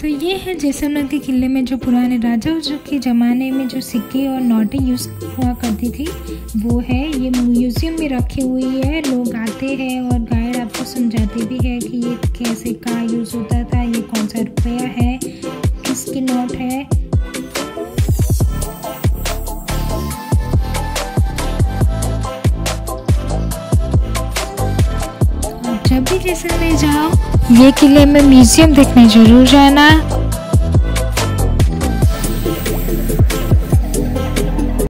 तो ये है जैसलमेर के किले में जो पुराने राजाओं के ज़माने में जो सिक्के और नोटें यूज़ हुआ करती थी, वो है। ये म्यूज़ियम में रखी हुई है। लोग आते हैं और गाइड आपको समझाते भी है कि ये कैसे कहाँ यूज़ होता था, ये कौन सा रुपया है। जब भी जैसलमेर जाओ ये किले में म्यूज़ियम देखने ज़रूर जाना।